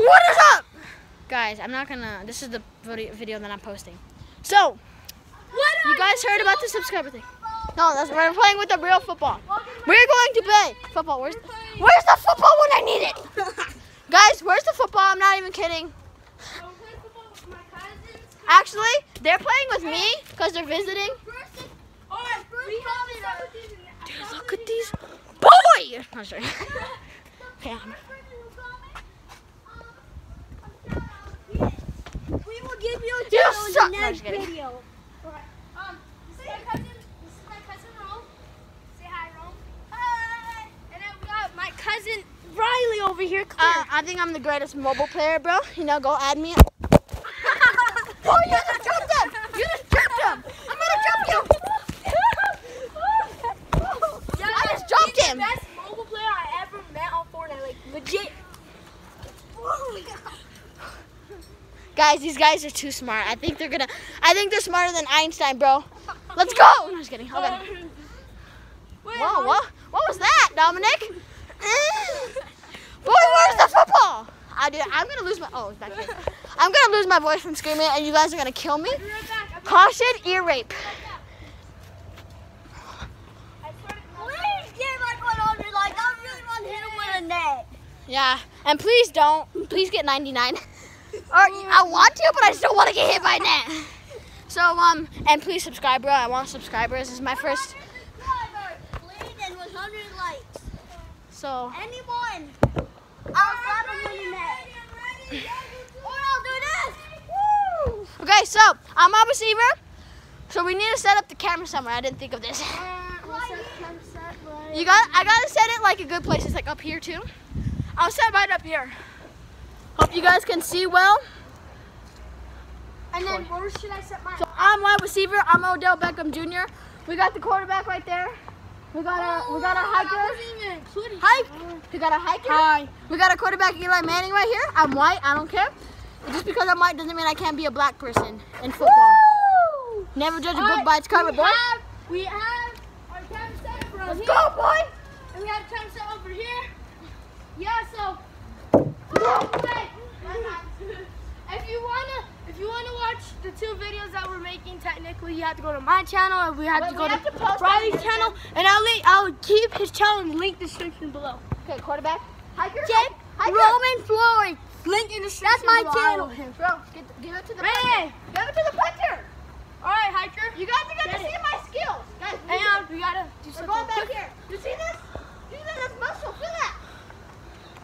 What is up? Guys, I'm not gonna, this is the video, video that I'm posting. So, you guys heard about the subscriber thing? No, that's, we're playing with the real football. We're going to play football. Where's, where's the football when I need it? guys, where's the football? I'm not even kidding. Actually, they're playing with me because they're visiting. Dude, look at these. Boy! I'm sorry. okay, I'm- We will give you a You in suck. the next just kidding. video. Um, this is my cousin. This is my cousin Rome. Say hi, Rome. Hi. And then we got my cousin Riley over here. Clear. Uh, I think I'm the greatest mobile player, bro. You know, go add me. oh, you just jumped him! You just jumped him! I'm gonna jump you! I just jumped He's him! The best mobile player I ever met on Fortnite. Like legit. Guys, these guys are too smart. I think they're gonna. I think they're smarter than Einstein, bro. Let's go! No, just kidding. Okay. Wait, Whoa, what? What was that, Dominic? Boy, where's the football? I do. I'm gonna lose my. Oh, it's back here. I'm gonna lose my voice from screaming, and you guys are gonna kill me. Right back. I'll be Caution, ear rape. I swear to God. Please get like 100 like I really want to hit him with a net. Yeah, and please don't. Please get 99. Or I want to, but I just don't want to get hit by a net. So um, and please subscribe, bro. I want subscribers. This is my first. Please and 100 likes. So Anyone. I'll slap him with a net. Or I'll do this. Woo! okay, so I'm a receiver. So we need to set up the camera somewhere. I didn't think of this. You got. I gotta set it like a good place. It's like up here too. I'll set mine up here. Hope you guys can see well. And then where should I set mine? So I'm wide receiver. I'm Odell Beckham Jr. We got the quarterback right there. We got a we got a hiker. Oh, Hike. We got a hiker. Hi. We got a quarterback Eli Manning right here. I'm white. I don't care. Just because I'm white doesn't mean I can't be a black person in football. Never judge a book by its cover, we boy. Have, we have our time set from Let's here. go, boy. And we have time set over here. Yeah, so. If you wanna if you wanna watch the two videos that we're making, technically you have to go to my channel and we have Wait, to go to, have to post Riley's channel and I'll link I'll keep his channel in the link description below. Okay, quarterback. Hiker. Jake Hiker. Roman Floyd. Link in the description That's my below. channel. Bro, give, give it to the Ready? Give it to the puncher. Alright, hiker. You guys are gonna Get see my skills, guys. we Hang on, we gotta do We're something. going back quick. here. You see this? You see that? That's muscle. Feel that.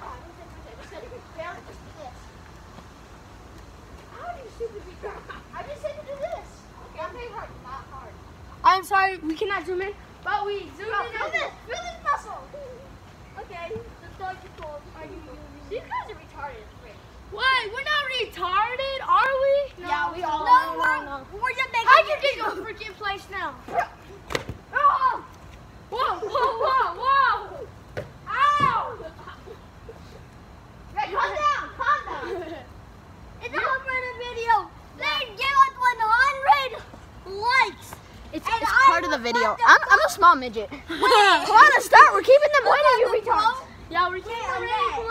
Oh, I don't think we just gotta get down and just do this. How do you stupid be I just said to do this. Okay, I'm very hard. Not hard. I'm sorry, we cannot zoom in, but we zoom Bro, in. feel on this. Feel this muscle. Okay, the dog is cold. Are you You guys are retarded. Wait, we're not retarded, are we? Yeah, we all no, are. No, no, no. We're just making I can get your freaking place now. Oh! Whoa, whoa, whoa, whoa! Ow! Hey, calm down. Calm down. It's all for the video. Then give us 100 likes. It's, And it's I part of the will video. let the Small midget. Come on, let's start. We're keeping them waiting, you retards. Yeah, we're Yeah, getting okay.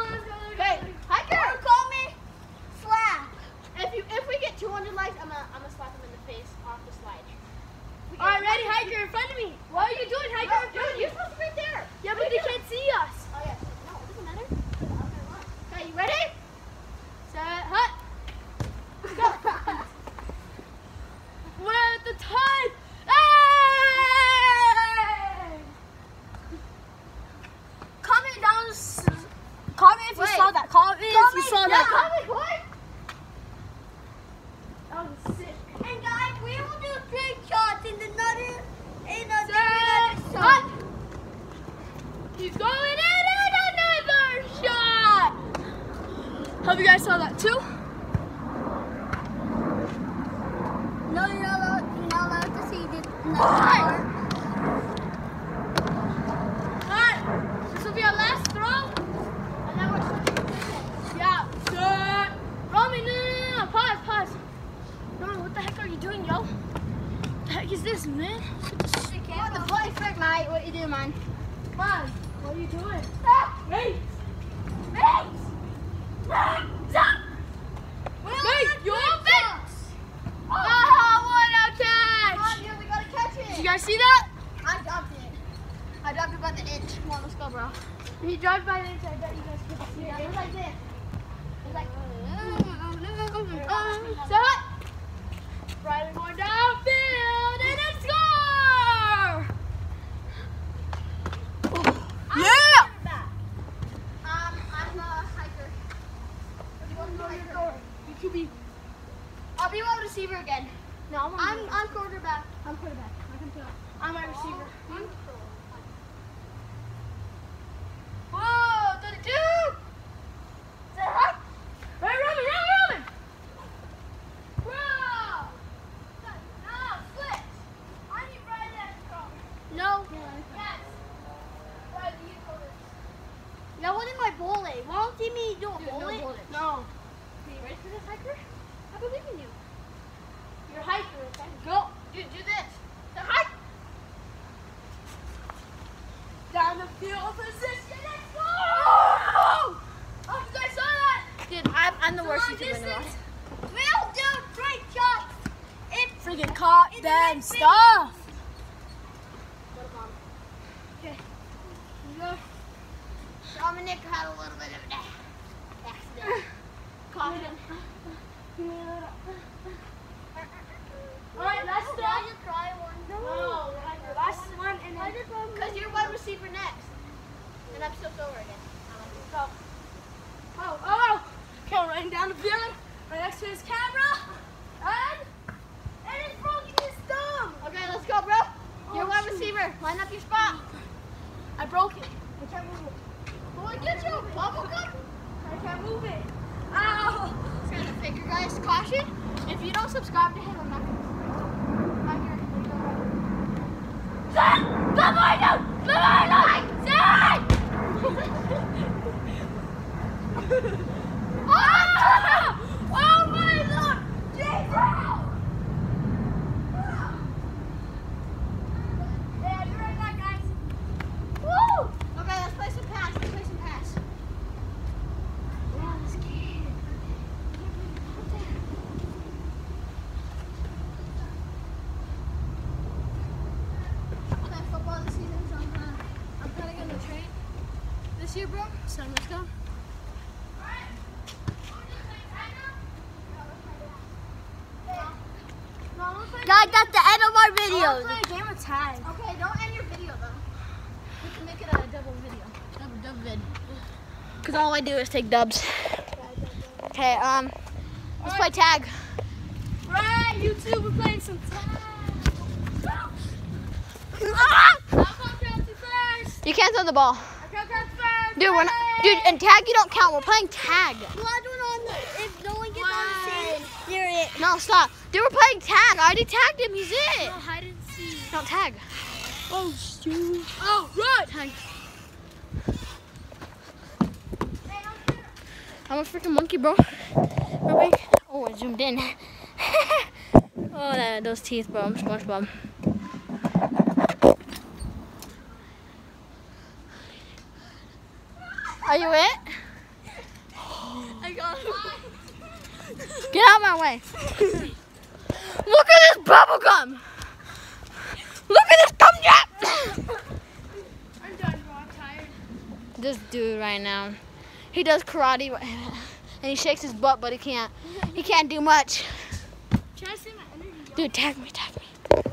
Okay, hiker. Call me Slap. If you if we get 200 likes, I'm gonna I'm gonna slap him in the face off the slide. We All right, get- ready, hiker, in front of me. What are you doing, hiker? No, dude, you're supposed to be right there. Yeah, but they can't see us. Oh yeah. No, it doesn't matter. Okay, you ready? Set, hut. We're at the time. Hey! Comment down. s- Comment Wait. you saw that. Comment if you saw yeah, that. comment. That was sick. And guys, we will do three shots in another in a Set, hut. He's going in another shot. Hope you guys saw that too. No, you're not allowed, you're not allowed to see this. Alright. is this, man? What the bloody frick, mate? What are you doing, ah! man? Ah! Man, oh! ah, what are you doing? Mate! Guys see that? I dropped it. I dropped it by the inch. Come on, let's go, bro. He dropped by the inch. I bet you guys could see. It was like this. Down the field position. Let's! Oh, you guys saw that? Dude, I'm, I'm the worst YouTuber in the world. We'll do great shots. If Freaking caught them stuff. Okay. Dominic had a little bit of an accident. Caution. Alright, last I stop. just try one. No, last one and then Because you're wide receiver next. And I'm still over again. go. Oh, oh, Come running down the field, right next to his camera, and and it's broken his thumb. Okay, let's go, bro. You're Oh, wide receiver. Line up your spot. I broke it. I can't move it. Boy, get your bubble gum. I can't move it. Oh. Ow! It's gonna figure, guys. Caution. If you don't subscribe to him, I'm not gonna. I'm here. Come on, no! Come on, no! Say! oh! Oh my lord! Jesus! Yeah, you're right back, guys. Woo! Okay, let's play some pass. Let's play some pass. Okay, football this season, so I'm gonna, I'm kinda gonna train this year, bro. So let's go. Guys, that's the end of our I videos. play a game of tag. Okay, don't end your video though. We can make it a double video. Double dub vid. Cause all I do is take dubs. Okay, um, let's play tag. Right, you two, we're playing some tag. Ah! I'll come down to first. You can't throw the ball, I'll come down dude. We're not, dude. And tag you don't count. We're playing tag. Last one on the, if no one gets on the same, near it. No, stop, dude. We're playing tag. I already tagged him. He's it. hide and seek. Don't tag. Oh, Stu. Oh, right. Tag. I'm a freaking monkey, bro. Oh, I zoomed in. oh, that, those teeth, bro. I'm SpongeBob. Are you it? I got. Get out of my way. Look at this bubble gum. Look at this gum jab. I'm done, bro. I'm tired. This dude right now, he does karate and he shakes his butt, but he can't. He can't do much. Try to save my energy. Dude, tag me, tag me.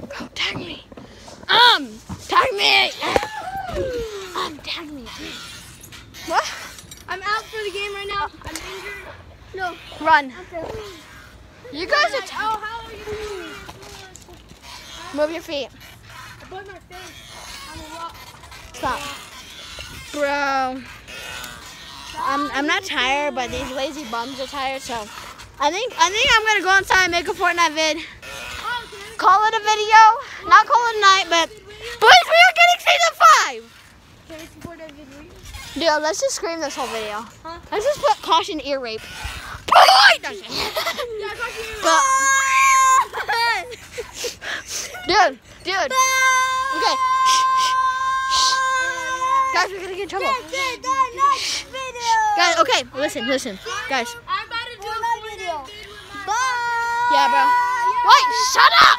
Bro, tag me. Um, tag me. Um, tag me. What? I'm out for the game right now. I'm injured. No, Run. You guys are. Oh, how are you doing? Move your feet. I put my face on the rock. Stop. Bro. I'm, I'm not tired, but these lazy bums are tired, so I think I think I'm gonna go inside and make a Fortnite vid. Call it a video. Not call it a night, but boys, we are getting season five. Can I support that video? Dude, let's just scream this whole video. Let's just put caution ear rape. Yeah, I got you. But, dude, dude. Okay. Guys, we're gonna get in trouble. Guys, okay, listen, listen. Guys. I'm about to do a Fortnite video. Fortnite vid with Yeah, bro. Wait, shut up!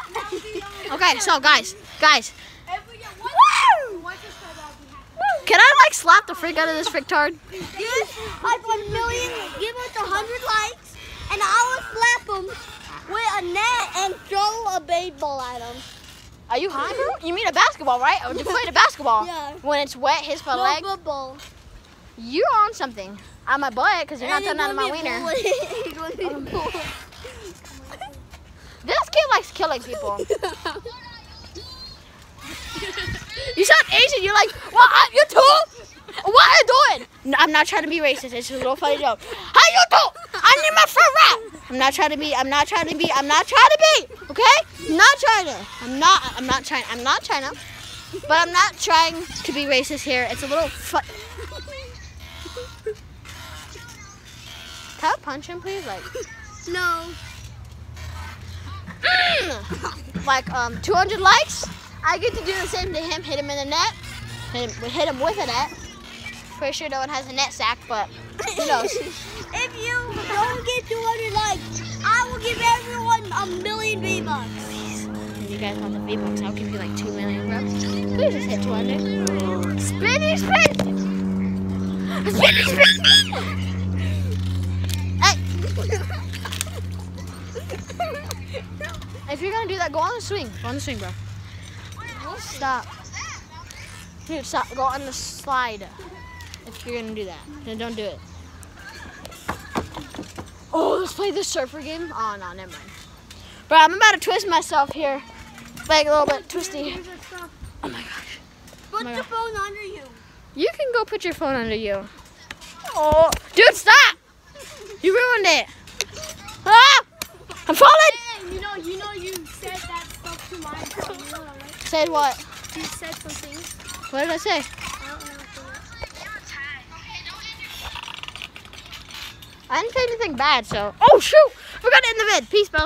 Okay, so guys, guys, If we get one, one subscriber, I'll be happy. can I like slap the freak out of this fricktard? Give like a million, give us a hundred likes, and I will slap them with a net and throw a baseball at them. Are you high, bro? You mean a basketball, right? Or deflate a basketball. Yeah. When it's wet, hits my No leg. You're on something. On my butt, because you're not done out of my wiener. gonna a bullet. It's gonna a bullet. This kid likes killing people. You sound Asian. You're like, what? uh, You too? What are you doing? No, I'm not trying to be racist. It's just a little funny joke. How you do? I need my front rap. I'm not trying to be. I'm not trying to be. I'm not trying to be. Okay? I'm not trying to. I'm not. I'm not trying. I'm not China. But I'm not trying to be racist here. It's a little fun. Can I punch him, please? Like, No. like um 200 likes. I get to do the same to him. Hit him in the net. Hit him, hit him with a net. Pretty sure no one has a net sack, but who knows? If you don't get 200 likes, will give everyone a million V-Bucks. If you guys want the V-Bucks, I'll give you like 2 million, bro. Please just hit 200. Spinny, spin! Spinny, spin! Hey! If you're gonna do that, go on the swing. Go on the swing, bro. Stop. Dude, stop. Go on the slide. If you're gonna do that, then don't do it. Oh, let's play the surfer game. Oh no, never mind. Bro, I'm about to twist myself here. Like a little bit twisty. Oh my gosh. Put my the God. phone under you. You can go put your phone under you. Oh, dude, stop! You ruined it. Ah! I'm falling. Hey, you know, you know, you said that stuff to my phone. You know right? Said what? You said some things. What did I say? I don't know. I didn't say anything bad, so. Oh shoot! Forgot to end the vid. Peace, bro.